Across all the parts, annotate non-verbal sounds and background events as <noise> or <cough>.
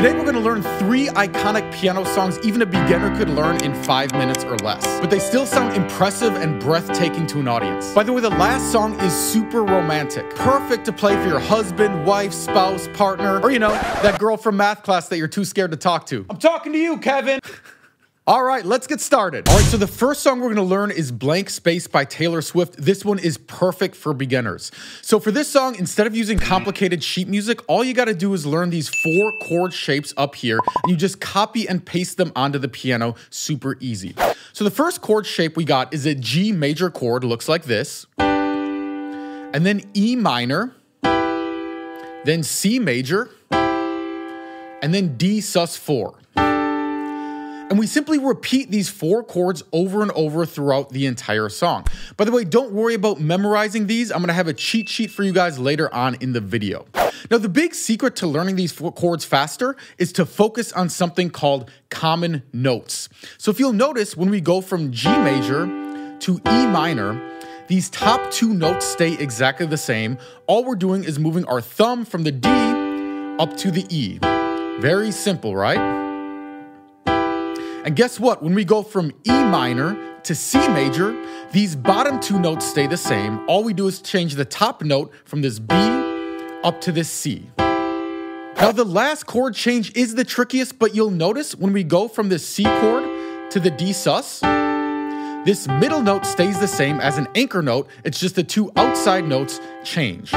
Today we're gonna learn three iconic piano songs even a beginner could learn in five minutes or less. But they still sound impressive and breathtaking to an audience. By the way, the last song is super romantic. Perfect to play for your husband, wife, spouse, partner, or you know, that girl from math class that you're too scared to talk to. I'm talking to you, Kevin! <laughs> All right, let's get started. All right, so the first song we're gonna learn is Blank Space by Taylor Swift. This one is perfect for beginners. So for this song, instead of using complicated sheet music, all you gotta do is learn these four chord shapes up here, and you just copy and paste them onto the piano, super easy. So the first chord shape we got is a G major chord, looks like this, and then E minor, then C major, and then D sus 4. And we simply repeat these four chords over and over throughout the entire song. By the way, don't worry about memorizing these. I'm gonna have a cheat sheet for you guys later on in the video. Now, the big secret to learning these four chords faster is to focus on something called common notes. So if you'll notice, when we go from G major to E minor, these top two notes stay exactly the same. All we're doing is moving our thumb from the D up to the E. Very simple, right? And guess what? When we go from E minor to C major, these bottom two notes stay the same. All we do is change the top note from this B up to this C. Now, the last chord change is the trickiest, but you'll notice when we go from this C chord to the D sus, this middle note stays the same as an anchor note. It's just the two outside notes change.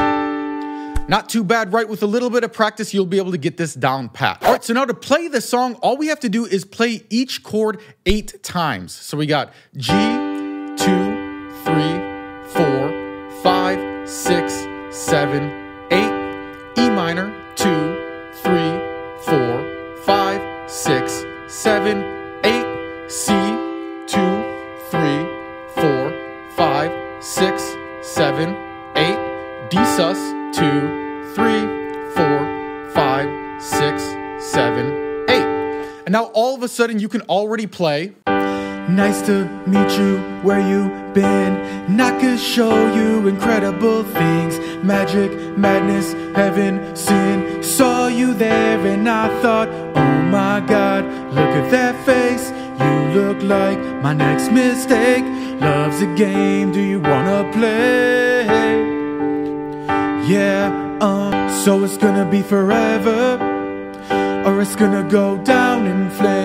Not too bad, right? With a little bit of practice, you'll be able to get this down pat. All right, so now to play the song, all we have to do is play each chord eight times. So we got G, two, three, four, five, six, seven, eight, E minor, two, three, four, five, six, seven, eight, C, two, three, four, five, six, seven, eight, D sus, a sudden you can already play. Nice to meet you where you been. And I could show you incredible things. Magic, madness, heaven, sin. Saw you there and I thought, oh my god, look at that face. You look like my next mistake. Love's a game, do you wanna play? Yeah, um, so it's gonna be forever, or it's gonna go down in flames.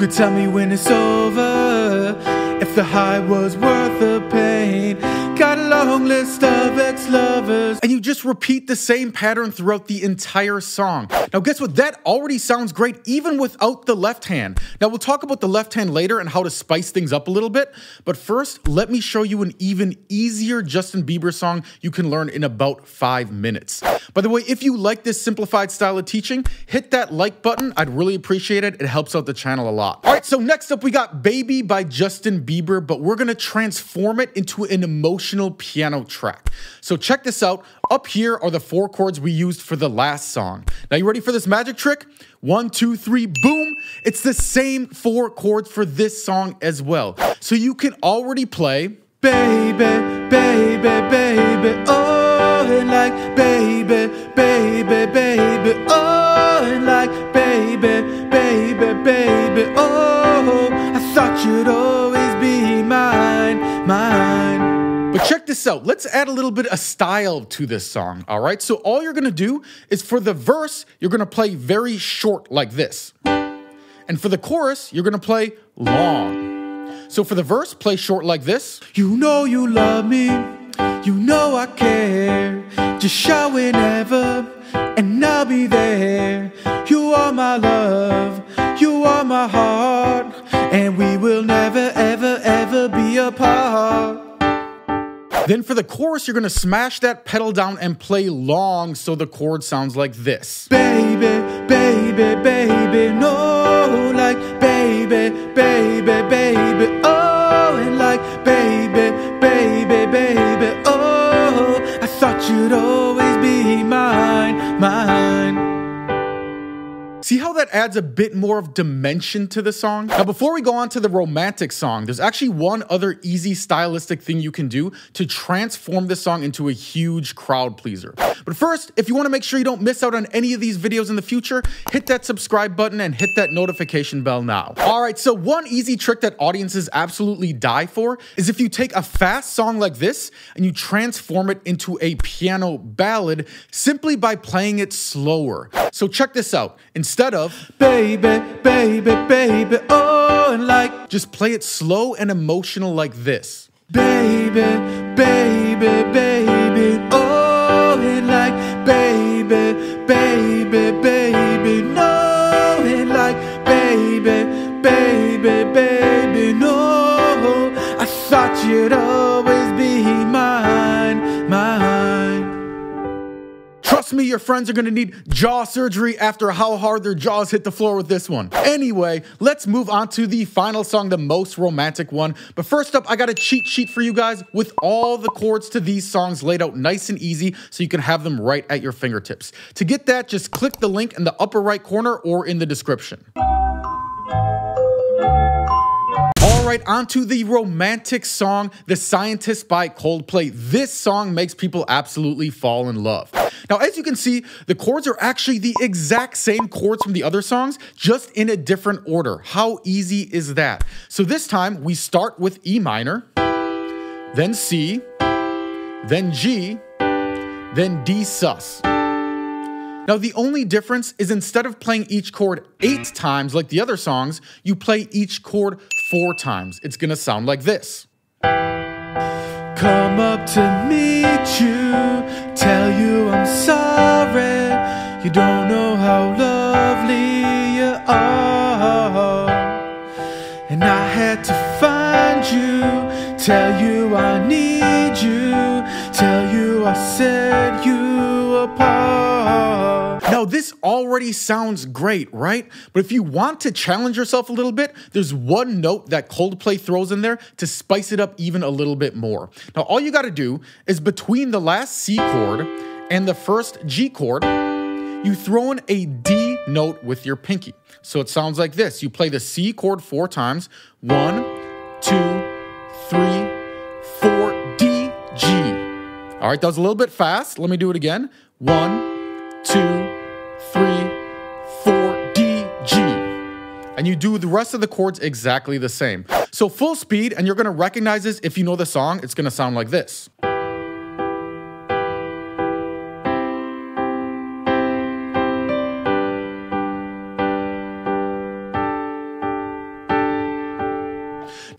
Could tell me when it's over, if the high was worth the pain. Got a long list of ex lovers. You just repeat the same pattern throughout the entire song. Now, guess what? That already sounds great, even without the left hand. Now, we'll talk about the left hand later and how to spice things up a little bit. But first, let me show you an even easier Justin Bieber song you can learn in about five minutes. By the way, if you like this simplified style of teaching, hit that like button. I'd really appreciate it. It helps out the channel a lot. All right, so next up, we got Baby by Justin Bieber, but we're gonna transform it into an emotional piano track. So check this out. Up here are the four chords we used for the last song. Now, you ready for this magic trick? One, two, three, boom. It's the same four chords for this song as well. So you can already play. Baby, baby, baby, oh, and like baby, baby, baby, oh, and like baby, baby, baby, oh, I thought you'd always be mine, mine. This out. Let's add a little bit of style to this song, all right? So all you're gonna do is for the verse, you're gonna play very short like this. And for the chorus, you're gonna play long. So for the verse, play short like this. You know you love me, you know I care. Just shout whenever, and I'll be there. You are my love, you are my heart, and we will never, ever, ever be apart. Then for the chorus, you're gonna smash that pedal down and play long so the chord sounds like this. Baby, baby, baby, no, like baby, baby, baby, oh, that adds a bit more of dimension to the song? Now, before we go on to the romantic song, there's actually one other easy stylistic thing you can do to transform this song into a huge crowd pleaser. But first, if you want to make sure you don't miss out on any of these videos in the future, hit that subscribe button and hit that notification bell now. All right, so one easy trick that audiences absolutely die for is if you take a fast song like this and you transform it into a piano ballad simply by playing it slower. So check this out. Instead of Baby, baby, baby, oh, and like, just play it slow and emotional like this. baby, baby, baby, oh, and like, baby, baby, baby, Trust me, your friends are gonna need jaw surgery after how hard their jaws hit the floor with this one. Anyway, let's move on to the final song, the most romantic one. But first up, I got a cheat sheet for you guys with all the chords to these songs laid out nice and easy so you can have them right at your fingertips. To get that, just click the link in the upper right corner or in the description. Right, on to the romantic song, The Scientist by Coldplay. This song makes people absolutely fall in love. Now, as you can see, the chords are actually the exact same chords from the other songs, just in a different order. How easy is that? So this time, we start with E minor, then C, then G, then D sus. Now, the only difference is instead of playing each chord eight times like the other songs, you play each chord four times. It's gonna sound like this. Come up to meet you, tell you I'm sorry. You don't know how lovely you are. And I had to find you, tell you I need you, tell you I set you apart. Now, this already sounds great, right? But if you want to challenge yourself a little bit, there's one note that Coldplay throws in there to spice it up even a little bit more. Now, all you gotta do is between the last C chord and the first G chord, you throw in a D note with your pinky. So it sounds like this. You play the C chord four times. One, two, three, four, D, G. All right, that was a little bit fast. Let me do it again. One, two, three, four, D, G. And you do the rest of the chords exactly the same. So full speed, and you're gonna recognize this if you know the song, it's gonna sound like this.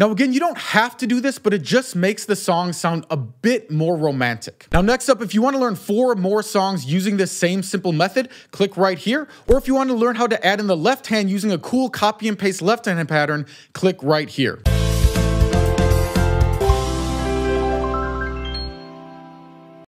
Now, again, you don't have to do this, but it just makes the song sound a bit more romantic. Now, next up, if you want to learn four more songs using this same simple method, click right here. Or if you want to learn how to add in the left hand using a cool copy and paste left hand pattern, click right here.